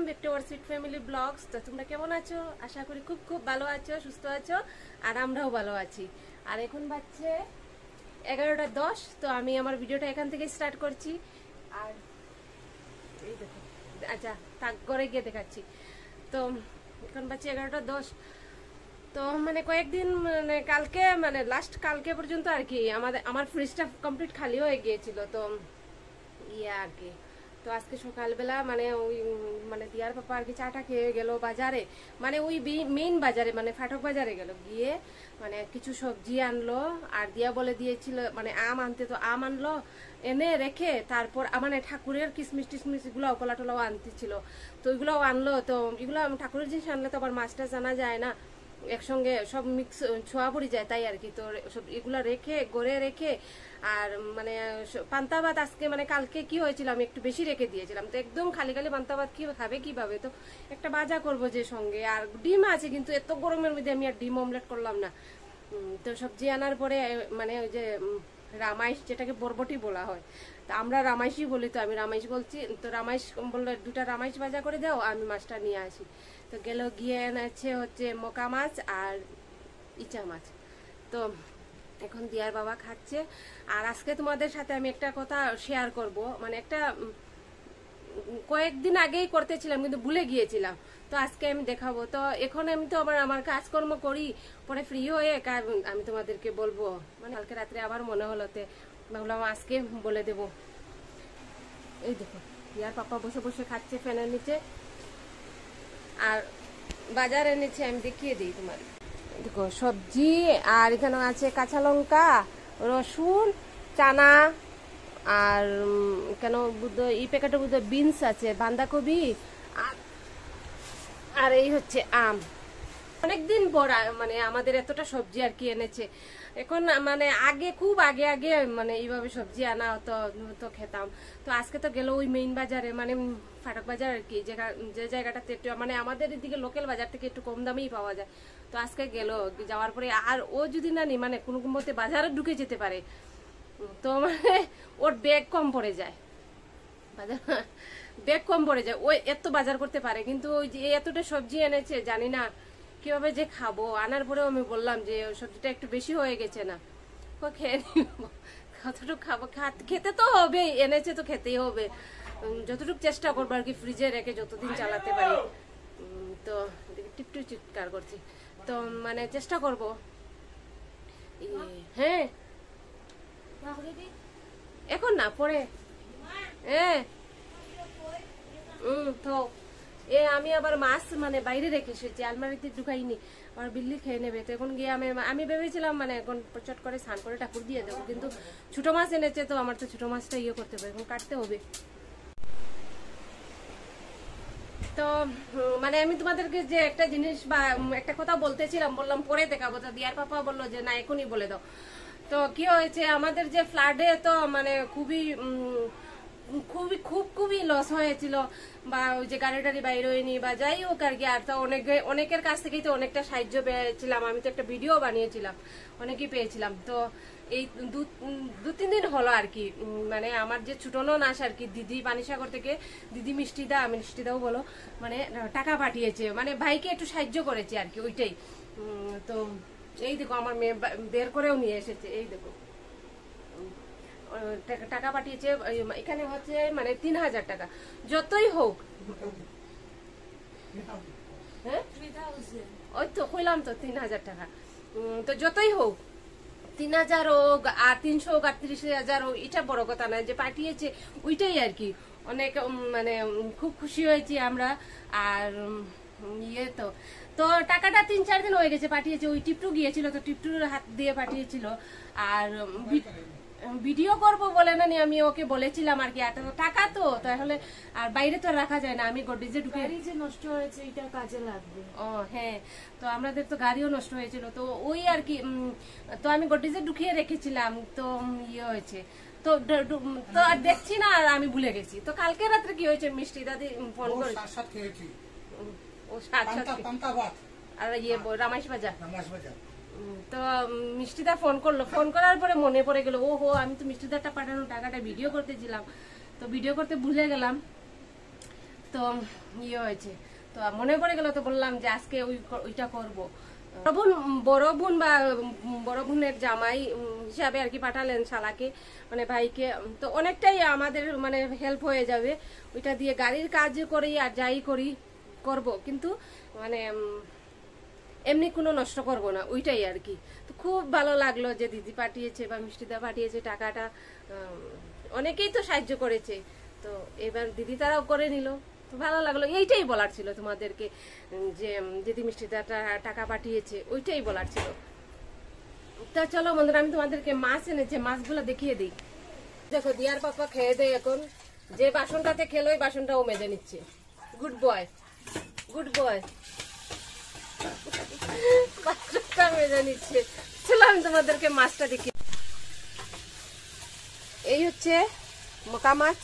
Welcome back to sweet family blogs. তো তোমরা কেমন আছো? আশা করি খুব খুব ভালো আছো, সুস্থ আছো, আর আমরাও ভালো আছি। আর এখন বাচ্চে এগারোটা দশ, তো আমি আমার ভিডিওটা এখান থেকে স্টার্ট করছি। আর এই দেখো আচ্ছা তাক, ঘরে গিয়ে দেখাচ্ছি। তো এখন বাজছে এগারোটা দশ। তো মানে কয়েকদিন মানে কালকে মানে লাস্ট কালকে পর্যন্ত আর কি, আমাদের, আমার ফ্রিজটা কমপ্লিট খালি হয়ে গিয়েছিল। তো ইয়ে আর কি। তো আজকে সকালবেলা মানে ওই মানে দিয়ার পাপা আর কি চাটা খেয়ে গেল বাজারে। মানে ওই মেইন বাজারে মানে ফাটক বাজারে গেল। গিয়ে মানে কিছু সবজি আনলো, আর দিয়া বলে দিয়েছিল মানে আম আনতে, তো আম আনলো, এনে রেখে তারপর মানে ঠাকুরের কিসমিস টিসমিস এগুলো কলা টলাও আনতে ছিল। তো ওইগুলোও আনলো, তো এগুলো ঠাকুরের জিনিস আনলে তো আবার মাছটা জানা যায় না। একসঙ্গে সব মিক্স ছোঁয়া পড়ে যায় তাই আর কি। তো সব এগুলা রেখে, গড়ে রেখে, আর মানে পান্তা ভাত আজকে মানে কালকে কি হয়েছিল আমি একটু বেশি রেখে দিয়েছিলাম। তো একদম খালি খালি পান্তা ভাত কি খাবে কীভাবে তো একটা ভাজা করব যে সঙ্গে। আর ডিম আছে, কিন্তু এত গরমের মধ্যে আমি আর ডিম অমলেট করলাম না। তো সবজি আনার পরে মানে ওই যে রামাইশ যেটাকে বরবটি বলা হয়। তা আমরা রামাইশই বলি, তো আমি রামাইশ বলছি, তো রামাইশ বলল, দুটা রামাইশ ভাজা করে দাও, আমি মাছটা নিয়ে আসি। তো গেল গিয়ে এনেছে হচ্ছে মোকা মাছ আর ইচা মাছ। তো এখন দিয়ার বাবা খাচ্ছে। আর আজকে তোমাদের সাথে আমি একটা কথা শেয়ার করব। মানে একটা কয়েকদিন আগেই করতেছিলাম, কিন্তু ভুলে গিয়েছিলাম। তো আজকে আমি দেখাবো। তো এখন আমি তো আবার আমার কাজকর্ম করি, পরে ফ্রি হয়ে আমি তোমাদেরকে বলব। মানে কালকে রাত্রে আবার মনে হলো তে, ভাবলাম আজকে বলে দেব। এই দেখো ইয়ার পাপা বসে বসে খাচ্ছে ফ্যানের নিচে। আর বাজার এনেছে, আমি দেখিয়ে দিই তোমার দেখো, সবজি, আর এখানে আছে কাঁচা লঙ্কা, রসুন, চানা, আর কেন বুদ্ধ, এই প্যাকেটে বুদ্ধ বিনস আছে, বাঁধাকপি, আর এই হচ্ছে আম। অনেকদিন পর মানে আমাদের এতটা সবজি আর কি এনেছে। এখন মানে আগে, খুব আগে আগে মানে এইভাবে সবজি আনা হতো, তো খেতাম। তো আজকে তো গেল ওই মেইন বাজারে মানে ফাটক বাজার আর কি যে জায়গাটাতে একটু মানে আমাদের এদিকে লোকাল বাজার থেকে একটু কম দামেই পাওয়া যায়। তো আজকে গেল, যাওয়ার পরে আর ও যদি না নি মানে কোনো মতে বাজারে ঢুকে যেতে পারে। তো মানে ওর ব্যাগ কম পড়ে যায়। বাজার ব্যাগ কম পড়ে যায়। ওই এত বাজার করতে পারে, কিন্তু ওই যে এতটা সবজি এনেছে, জানি না কীভাবে যে খাব? আনার পরেও আমি বললাম যে সবজিটা একটু বেশি হয়ে গেছে না। ও খেয়ে কতটুকু খাব? খেতে তো হবে এনেছে তো খেতেই হবে। যতটুকু চেষ্টা করব আর কি ফ্রিজে রেখে যতদিন চালাতে পারি। তো টিপটু চিৎকার করছি। তো মানে চেষ্টা করব। হ্যাঁ। এখন না, পরে। হ্যাঁ। হুম তো এ, আমি আবার মাছ মানে বাইরে রেখে এসেছি আলমারিতে ঢুকাইনি আমার বিল্লি খেয়ে নেবে। তো এখন গিয়ে আমি আমি ভেবেছিলাম মানে এখন চট করে স্নান করে ঠাকুর দিয়ে দেবো, কিন্তু ছোট মাছ এনেছে, তো আমার তো ছোট মাছটা ইয়ে করতে হবে, এখন কাটতে হবে। তো মানে আমি তোমাদেরকে যে একটা জিনিস বা একটা কথা বলতেছিলাম, বললাম পরে দেখাবো, তো দিয়ার পাপা বলল যে, না, এখনই বলে দাও। তো কি হয়েছে, আমাদের যে ফ্লাডে তো মানে খুবই খুবই, খুব, খুবই লস হয়েছিল বা ওই যে গাড়ি টাড়ি বাইরে হয়নি বা যাই হোক আর কি। আর তো অনেক, অনেকের কাছ থেকেই তো অনেকটা সাহায্য পেয়েছিলাম। আমি তো একটা ভিডিও বানিয়েছিলাম, অনেকেই পেয়েছিলাম। তো এই দু তিন দিন হলো আর কি। মানে আমার যে ছোট নাস আর কি, দিদি পানিসাগর থেকে, দিদি মিষ্টিদা মিষ্টিদাও বলো মানে টাকা পাঠিয়েছে। মানে ভাইকে একটু সাহায্য করেছে আর কি, ওইটাই। তো এই দেখো, আমার মেয়ে বের করেও নিয়ে এসেছে, এই দেখো। টাকা- পাঠিয়েছে এখানে হচ্ছে মানে তিন হাজার টাকা। যতই হোক। হ্যাঁ? ওই তো কইলাম তো, তিন হাজার টাকা। তো যতই হোক, তিন হাজার হোক, আর তিনশো হোক, আর ত্রিশ হাজার হোক, এটা বড় কথা না যে পাঠিয়েছে, ওইটাই আর কি। অনেক মানে খুব খুশি হয়েছি আমরা। আর ইয়ে তো। তো টাকাটা তিন চার দিন হয়ে গেছে, পাঠিয়েছে। ওই টিপটু গিয়েছিল তো, টিপটুর হাত দিয়ে পাঠিয়েছিল। আর ভিডিও করব বলে না আমি ওকে বলেছিলাম আর কি এত টাকা তো তাহলে আর বাইরে তো রাখা যায় না আমি গডরেজে ঢুকে গাড়ি যে নষ্ট হয়েছে এটা কাজে লাগবে। ও হ্যাঁ তো আমাদের তো গাড়িও নষ্ট হয়েছিল তো ওই আর কি তো আমি গডরেজে ঢুকিয়ে রেখেছিলাম তো ইয়ে হয়েছে। তো তো আর দেখছি না আর আমি ভুলে গেছি। তো কালকে রাত্রে কি হয়েছে মিষ্টি দাদি ফোন ও করে ও সাত সাত পান্তা পান্তা ভাত। আর ইয়ে রামাইশ বাজার নামাজ বাজার তো মিষ্টিদা ফোন করল। ফোন করার পরে মনে পড়ে গেল ও হো আমি তো মিষ্টিদারটা পাঠানো টাকাটা ভিডিও করতেছিলাম তো ভিডিও করতে ভুলে গেলাম। তো ইয়ে হয়েছে। তো মনে পড়ে গেল তো বললাম যে, আজকে ওই ওইটা করব। বোন, বড় বোন বা, বড় বোনের জামাই হিসাবে আর কি পাঠালেন শালাকে মানে ভাইকে। তো অনেকটাই আমাদের মানে হেল্প হয়ে যাবে। ওইটা দিয়ে গাড়ির কাজ করি আর যাই করি, করব। কিন্তু মানে এমনি কোনো নষ্ট করব না, ওইটাই আর কি। তো খুব ভালো লাগল যে দিদি পাঠিয়েছে বা মিষ্টিদা পাঠিয়েছে টাকাটা। অনেকেই তো সাহায্য করেছে। তো এবার দিদি তারাও করে নিল। তো ভালো লাগল। এইটাই বলার ছিল তোমাদেরকে যে দিদি মিষ্টিদা টাকা পাঠিয়েছে, ওইটাই বলার ছিল। তা চলো বন্ধুরা, আমি তোমাদেরকে মাছ এনেছে, মাছগুলো দেখিয়ে দিই। দেখো, দিয়ার পাপা খেয়ে দেয় এখন। যে বাসনটাতে খেলো, ওই বাসনটাও মেজে নিচ্ছে। Good boy. Good boy. মাছটা মেজে নিচ্ছে। চলো আমি তোমাদেরকে মাছটা দেখি এই হচ্ছে মোকা মাছ।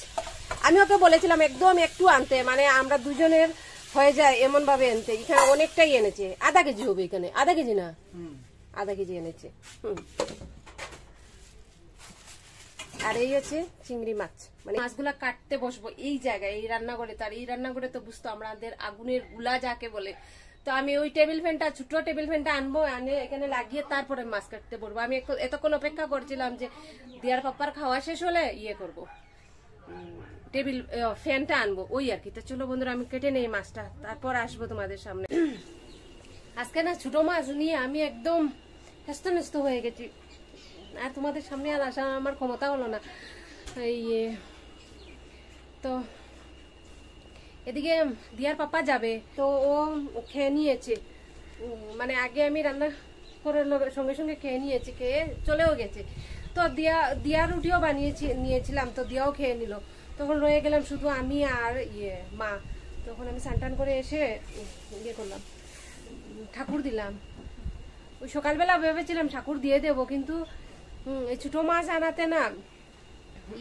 আমি ওকে বলেছিলাম একদম একটু আনতে। মানে আমরা দুজনের হয়ে যায় এমন ভাবে আনতে। এখানে অনেকটাই এনেছে। আধা কেজি হবে এখানে। আধা কেজি না? আধা কেজি এনেছে। আর এই হচ্ছে চিংড়ি মাছ। মানে মাছগুলা কাটতে বসবো এই জায়গায় এই রান্নাঘরে। তার এই রান্নাঘরে তো বুঝতো আমাদের আগুনেরগুলা যাকে বলে তো আমি ওই টেবিল ফ্যানটা ছোট টেবিল ফ্যানটা আনব, আনে, এখানে লাগিয়ে তারপরে মাছ কাটতে পড়ব আমি এতক্ষণ অপেক্ষা করছিলাম যে দিয়ার পাপ্পার খাওয়া শেষ হলে ইয়ে করব। টেবিল ফ্যানটা আনব, ওই আর কি। তো চলো বন্ধুরা, আমি কেটে নেই মাছটা তারপর আসব তোমাদের সামনে। আজকে না ছোট মাছ নিয়ে আমি একদম ন্যস্ত হয়ে গেছি। আর তোমাদের সামনে আর আসা আমার ক্ষমতা হলো না। এই তো এদিকে দিয়ার পাপা যাবে, তো ও খেয়ে নিয়েছে। মানে আগে আমি রান্না করে সঙ্গে সঙ্গে খেয়ে নিয়েছি, খেয়ে চলেও গেছে। তো দিয়া দিয়া রুটিও বানিয়েছি, নিয়েছিলাম, তো দিয়াও খেয়ে নিল। তখন রয়ে গেলাম শুধু আমি আর ইয়ে মা। তখন আমি স্নান করে এসে ইয়ে করলাম, ঠাকুর দিলাম। ওই সকালবেলা ভেবেছিলাম ঠাকুর দিয়ে দেবো, কিন্তু এই ছোট মাছ আনাতে না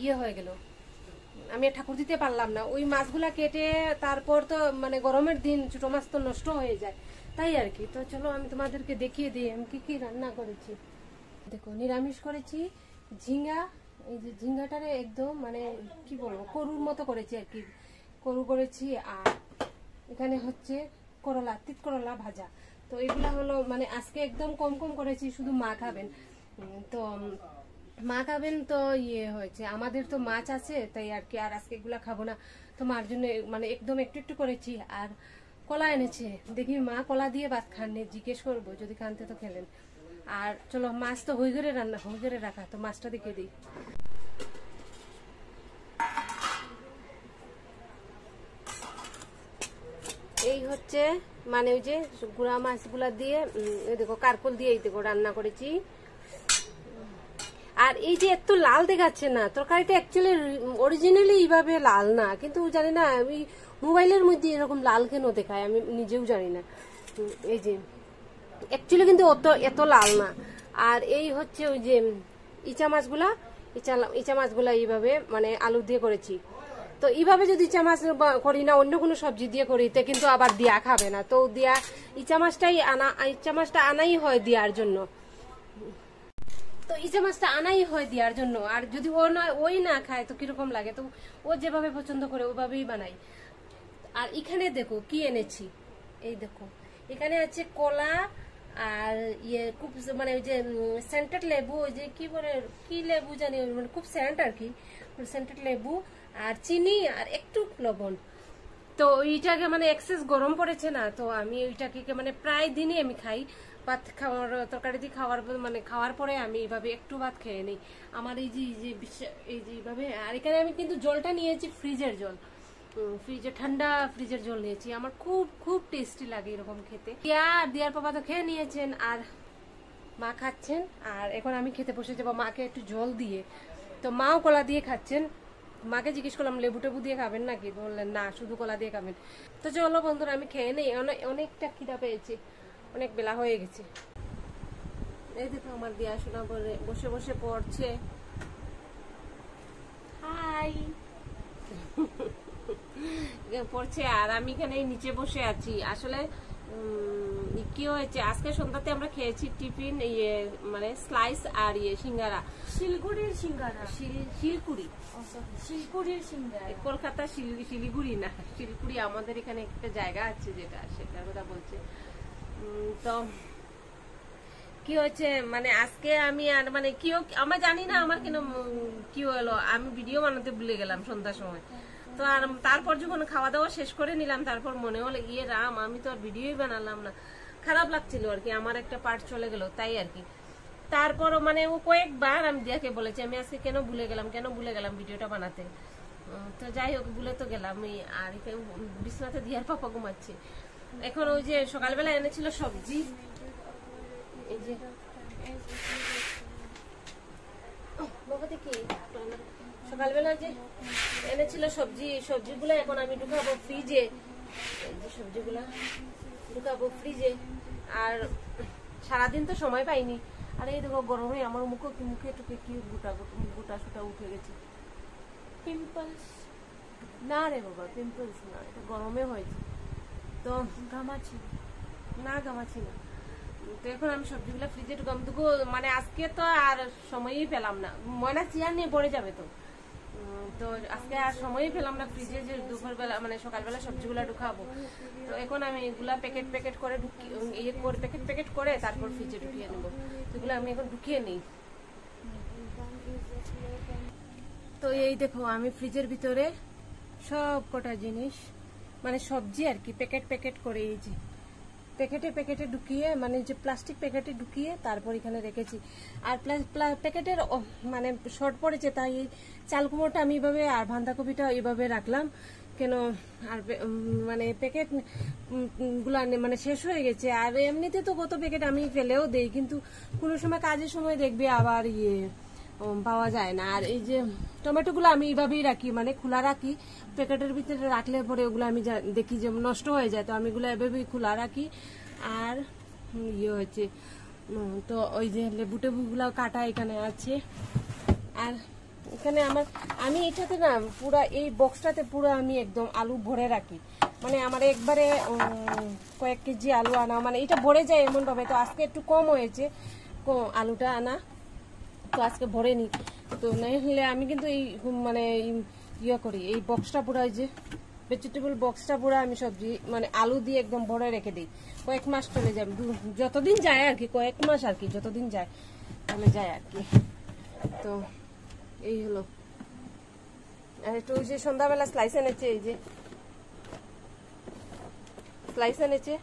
ইয়ে হয়ে গেল। আমি ঠাকুর দিতে পারলাম না। ওই মাছগুলা কেটে তারপর তো মানে গরমের দিন ছোট মাছ তো নষ্ট হয়ে যায়। তাই আর কি। তো চলো আমি তোমাদেরকে দেখিয়ে দিই আমি কি কি রান্না করেছি। দেখো, নিরামিষ করেছি ঝিঙ্গা এই যে ঝিঙ্গাটারে একদম মানে কি বলব, করুর মতো করেছি আর কি। করু করেছি আর এখানে হচ্ছে করলা, তিত করলা ভাজা। তো এগুলা হলো মানে আজকে একদম কম কম করেছি, শুধু মা খাবেন। তো মা খাবেন তো ইয়ে হয়েছে। আমাদের তো মাছ আছে, তাই আর কি, আর আজকে এগুলা খাব না। তো মার জন্য মানে একদম একটু একটু করেছি, আর কলা এনেছে। দেখি মা কলা দিয়ে ভাত খাননি, জিজ্ঞেস করব, যদি খানতে তো খেলেন। আর চলো, মাছ তো হই করে রান্না হই করে রাখা, তো মাছটা দেখে দিই। এই হচ্ছে মানে ওই যে গুড়া মাছগুলা দিয়ে দেখো, কারকল দিয়ে এই দেখো রান্না করেছি। আর এই যে এত লাল দেখাচ্ছে না, তরকারিটা অ্যাকচুয়ালি অরিজিনালি এইভাবে লাল না, কিন্তু জানি না, আমি মোবাইলের মধ্যে এরকম লাল কেন দেখায়, আমি নিজেও জানি না। এই যে অ্যাকচুয়ালি কিন্তু অত, এত লাল না। আর এই হচ্ছে ওই যে ইচা মাছগুলা, ইচা ইচা মাছগুলা এইভাবে মানে আলু দিয়ে করেছি। তো এইভাবে যদি ইচা মাছ করি না, অন্য কোনো সবজি দিয়ে করি, তো কিন্তু আবার দিয়া খাবে না। তো দিয়া ইচা মাছটাই আনা, ইচা মাছটা আনাই হয় দেওয়ার জন্য। তো ইচা মাছটা আনাই হয় দেওয়ার জন্য, আর যদি ও না ওই না খায়, তো কীরকম লাগে? তো ও যেভাবে পছন্দ করে, ওভাবেই বানাই। আর এখানে দেখো, কি এনেছি? এই দেখো, এখানে আছে কলা আর ইয়ে খুব মানে ওই যে সেন্টেড লেবু, ওই যে কি বলে, কি লেবু জানি মানে খুব সেন্ট আর কি সেন্টেড লেবু আর চিনি আর একটু লবণ। তো ওইটাকে মানে এক্সেস গরম পড়েছে না, তো আমি ওইটাকে মানে প্রায় দিনই আমি খাই। ভাত খাওয়ার, তরকারি দিয়ে খাওয়ার মানে খাওয়ার পরে আমি এইভাবে একটু ভাত খেয়ে নিই। আমার এই যে এই যে এই যে এইভাবে, আর এখানে আমি কিন্তু জলটা নিয়েছি ফ্রিজের জল। ফ্রিজে, ঠান্ডা ফ্রিজের জল নিয়েছি। আমার খুব খুব টেস্টি লাগে এরকম খেতে। আর দিয়ার পাপা তো খেয়ে নিয়েছেন, আর মা খাচ্ছেন, আর এখন আমি খেতে বসে যাব। মাকে একটু জল দিয়ে। তো মাও কলা দিয়ে খাচ্ছেন। মাকে জিজ্ঞেস করলাম, লেবু টেবু দিয়ে খাবেন নাকি? বললেন, না, শুধু কলা দিয়ে খাবেন। তো চলো বন্ধুরা, আমি খেয়ে নেই। অনেক অনেকটা খিদা পেয়েছি। অনেক বেলা হয়ে গেছে। এই দেখো আমার দিয়া শোনা বলে বসে বসে পড়ছে। হাই। পড়ছে আর আমি এখানে নিচে বসে আছি। আসলে কি হয়েছে? আজকে সন্ধ্যাতে আমরা খেয়েছি টিফিন ইয়ে মানে স্লাইস আর ইয়ে সিঙ্গারা। শিলগুড়ির সিঙ্গারা। শিল- শিলকুড়ি। শিলগুড়ির সিঙ্গারা। কলকাতা শিলিগুড়ি না শিলিগুড়ি আমাদের এখানে একটা জায়গা আছে যেটা সেটার কথা বলছে। তো কি হচ্ছে? মানে আজকে আমি আর মানে কি আমরা জানি না, আমার কেন কি হলো, আমি ভিডিও বানাতে ভুলে গেলাম সন্ধ্যার সময়। তো আর তারপর যখন খাওয়া দাওয়া শেষ করে নিলাম, তারপর মনে হলো ইয়ে রাম, আমি তো আর ভিডিওই বানালাম না। খারাপ লাগছিল আর কি, আমার একটা পার্ট চলে গেল, তাই আর কি। তারপরও মানে ও কয়েকবার আমি দিয়াকে বলেছি, আমি আজকে কেন ভুলে গেলাম, কেন ভুলে গেলাম ভিডিওটা বানাতে? তো যাই হোক, ভুলে তো গেলাম আর বিছনাতে দিয়ার পাপা ঘুমাচ্ছে। এখন ওই যে সকালবেলা এনেছিল সবজি। এই যে। সকালবেলা যে এনেছিল সবজি সবজিগুলো এখন আমি ঢুকাবো ফ্রিজে যে সবজিগুলা ঢুকাবো ফ্রিজে আর সারাদিন তো সময় পাইনি। আর এই দেখো, গরমে আমার মুখে মুখে টুকে কি গোটা গোটা সুটা উঠে গেছে। পিম্পলস না রে বাবা পিম্পলস না, এটা গরমে হয়েছে। তো ঘামাচি না। গামাছি না। তো এখন আমি সবজিগুলো ফ্রিজে ঢুকাম দুগো মানে আজকে তো আর সময়ই পেলাম না। ময়না চেয়ার নিয়ে পড়ে যাবে তো। তো আজকে আর সময়ই পেলাম না ফ্রিজে যে দুপুরবেলা মানে সকালবেলা সবজিগুলো ঢুকাবো। তো এখন আমি এগুলা প্যাকেট প্যাকেট করে ঢুকি ইয়ে করে প্যাকেট প্যাকেট করে তারপর ফ্রিজে ঢুকিয়ে নেব। সেগুলো আমি এখন ঢুকিয়ে নিই। তো এই দেখো, আমি ফ্রিজের ভিতরে সব কটা জিনিস মানে সবজি আর কি প্যাকেট প্যাকেট করে এই যে প্যাকেটে প্যাকেটে ঢুকিয়ে মানে যে প্লাস্টিক প্যাকেটে ঢুকিয়ে তারপর এখানে রেখেছি। আর প্যাকেটের মানে শর্ট পড়েছে, তাই এই চাল কুমড়োটা আমি এভাবে আর বাঁধাকপিটা এভাবে রাখলাম। কেন আর মানে প্যাকেটগুলা মানে শেষ হয়ে গেছে। আর এমনিতে তো কত প্যাকেট আমি ফেলেও দেই, কিন্তু কোনো সময় কাজের সময় দেখবে আবার ইয়ে পাওয়া যায় না। আর এই যে টমেটোগুলো আমি এইভাবেই রাখি মানে খোলা রাখি। প্যাকেটের ভিতরে রাখলে পরে ওগুলো আমি দেখি যে নষ্ট হয়ে যায়, তো আমি এগুলো এভাবেই খোলা রাখি। আর ইয়ে হয়েছে তো ওই যে লেবু টেবুগুলো কাটা এখানে আছে। আর এখানে আমার, আমি এটাতে না পুরা এই বক্সটাতে পুরো আমি একদম আলু ভরে রাখি। মানে আমার একবারে কয়েক কেজি আলু আনা মানে এটা ভরে যায় এমন ভাবে তো আজকে একটু কম হয়েছে আলুটা আনা। তো আজকে ভরে নি। তো না হলে আমি কিন্তু এই মানে ইয়ে করি, এই বক্সটা পুরো যে ভেজিটেবল বক্সটা পুরো আমি সবজি মানে আলু দিয়ে একদম ভরে রেখে দিই। কয়েক মাস চলে যাবে যতদিন যায় আর কি, কয়েক মাস আর কি, যতদিন যায়, তাহলে যায় আর কি। তো এই হলো। আর একটু ওই যে সন্ধ্যাবেলা স্লাইস এনেছে, এই যে স্লাইস এনেছে,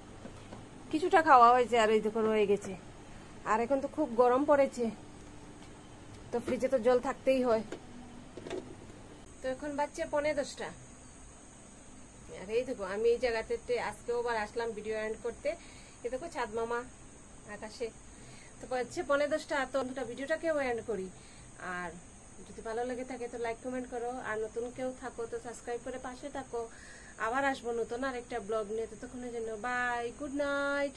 কিছুটা খাওয়া হয়েছে আর এই দেখো রয়ে গেছে। আর এখন তো খুব গরম পড়েছে। তো ফ্রিজে তো জল থাকতেই হয়। তো এখন বাচ্চা পনেরো দশটা। আর এই দেখো, আমি এই জায়গাতে আজকেও আবার আসলাম ভিডিও এন্ড করতে। এ দেখো ছাদ মামা আকাশে। তো হচ্ছে পনেরো দশটা, তো অন্তটা ভিডিওটাকেও এন্ড করি। আর যদি ভালো লেগে থাকে তো লাইক কমেন্ট করো। আর নতুন কেউ থাকো তো সাবস্ক্রাইব করে পাশে থাকো। আবার আসব নতুন আর একটা ব্লগ নিয়ে। ততক্ষণের জন্য বাই গুড নাইট